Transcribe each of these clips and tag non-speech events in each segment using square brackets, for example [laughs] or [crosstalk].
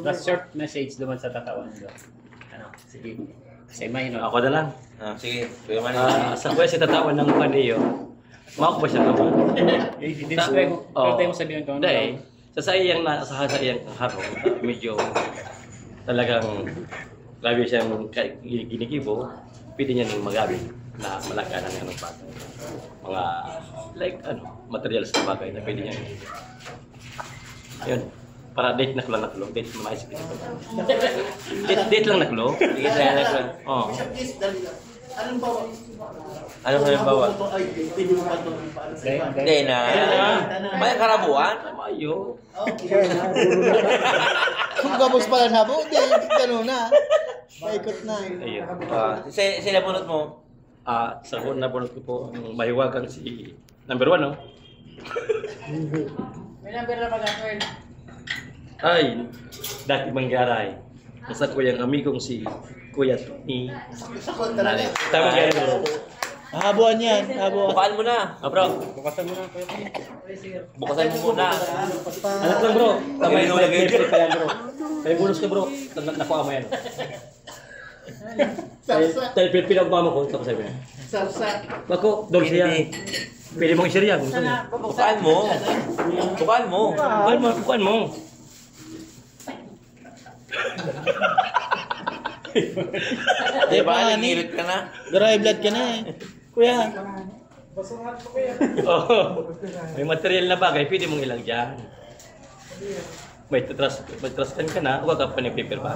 Last short message naman sa tatawan ko. Ano, sige. Kasi may no. Ako na lang. Ah, sige, Kuya Manny. Ah, sa kuya si tatawan ng paniyo. Mao ko ba siya naman? Eh, describe mo. Oo. Pero tayo mo sabihin ko. ano Hindi. Sa sa iyang na sa sa iyang haro, medyo talagang grabe siyang ginigibo. Pwede niya nang magamit na malakanan ng bagay. Mga like ano, materials na bagay na pwede niya. Ayun. Para date na ko lang naklo. Date na maisip ko. Date, date lang naklo. Sige, tayo na lang. Oo. Dali lang. Anong bawa? Ano ko yung bawa? Ito ay, mo sa iba? Hindi na. May karabuan? Mayo. Okay. Kung gabos pala na po, di, gano'n na. Paikot na. Ayun. Ah, si sila bunot mo. Ah, sa una bunot ko po ang mahiwagang si number one, no? May number na pag ako Ay, dati manggaray. Nasa ko yung amigong si Kuya Tony. Na. Tama ka rin, bro. Habuan yan, habuan. Bukaan mo na. Ah, bro. Bukasan mo na kuya. Bukasan mo muna. Anak lang, bro. Tama nulagay may dyan. pa yan, bro. May bonus ka, bro. Na- Nakuha mo yan. Dahil pil- pinagmama ko, tapos sabi niya. Sarsa. Ako, dolce yan. Pwede mong yan. Gusto mo. Bukaan mo. Bukaan mo. Bukan mo. Di ba? Ano? Nangirit ka na. Dry blood ka na eh. Kuya, Oo. May material na bagay, pwede mong ilang dyan. May trust, may trustan ka na, huwag ka pa ng paper ba?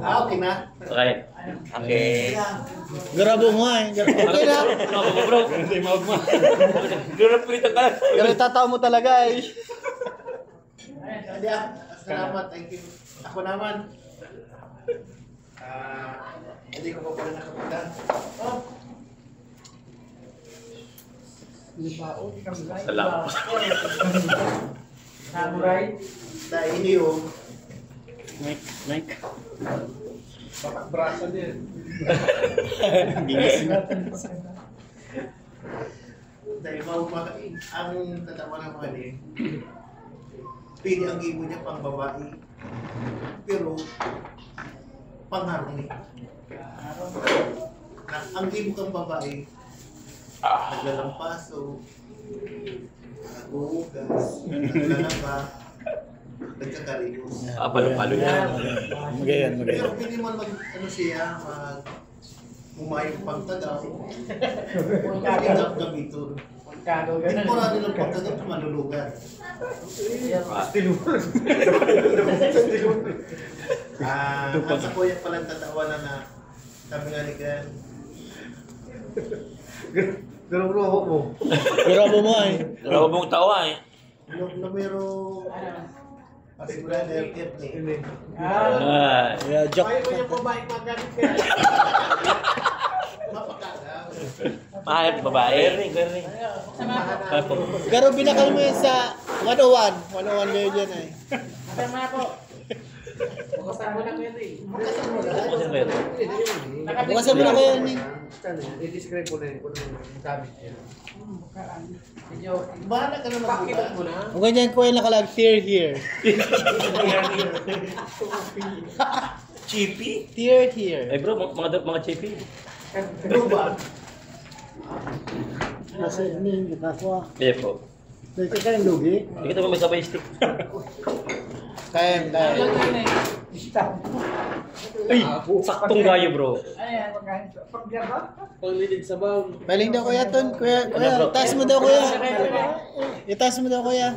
Ah, okay na. Okay. Okay. garabo mo eh. Okay na. Mo bro. Mawag mo. Lang. Pero tataw mo talaga eh. Hindi ah. Salamat. Thank you. Ako naman. [laughs] Ah, hindi ko pa pala nakapunta. Oh, Salamat. Samurai. dahil yung Mike, Mike. Bakak-brasa din. Dahil mau makain. Ang tatawa naman eh. Pili ang ibo niya pang babae. Pero, pangharmony. Na, ang ibo kang babae, naglalampaso, naguhugas, naglalaba, nagkakarios. Ah, palo-palo yan. Magayan, magayan. Pero pili mo mag, ano siya, mag, umayong pagtagaw. [laughs] Pwede gab gamiton. Kago ganun. Temporary lang pagtagaw, malulugan. Ah, ang [laughs] sa kuya palang tatawa na na, sabi nga ni Gran, Garabo mo eh. Dalawa mong tawa eh. nung numero, kasi brother, tip ni. Ah, Ah, Yeah, joke. Ayaw ko yung babae magalit ka. Mahanap babae. Erning, erning. Ah, po. Garo binakal mo yan sa 101. 101 kayo dyan eh. Kasama ako. Bukasan mo na kuya Ray. Ano ba yun? Bukasan mo na kayo ni. I-describe mo na yun kung ano yung gamit niya. Medyo Bahala ka naman pakita buka. mo na. Kung ganyan ko yung nakalag tear here. [laughs] Chippy? Tear here. Ay bro, mga mga, chippy. Ba? Nasa ini, nakakuha. Kaya po. Dito ka ng lugi? Hindi kita may sabay stick. Kaya, kaya. Ay, saktong gayo bro. Ayan. Paglaba? Panglilig sa baon. Paling daw kuya ton. Kuya, kuya. Taas mo daw kuya. Itaas mo daw kuya.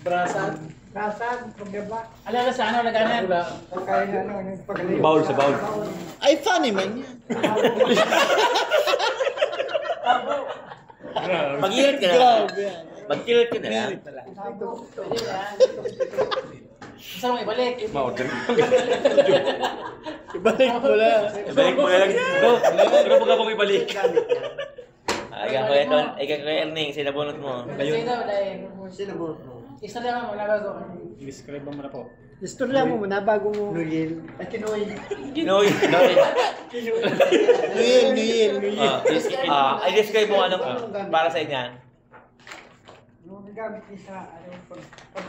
Brasan. Kasan, paglaba. Alala sa ano, laganan? Pagkain ano, pagaling. Bowl sa bowl. Ay, funny man yan. [laughs] Mag-irit ka na lang. Mag-irit ka na lang. Saan mo ibalik? [laughs] Ma-order. Ibalik mo lang. Ibalik mo na lang. Bro, pero pag ako ibalik. Ay, ikaw kuya Ton. Ay, ikaw kuya Erning. Sinabunot mo. Sino mo? Isa lang mo, nabago. Describe mo na po. Istorya mo muna bago mo. Nuyil. Ay, kinoy. Ginoy. Nuyil, nuyil. Ah, is- ah, I-describe mo anong para sa inyan. Yung gamit niya sa, ano, pag,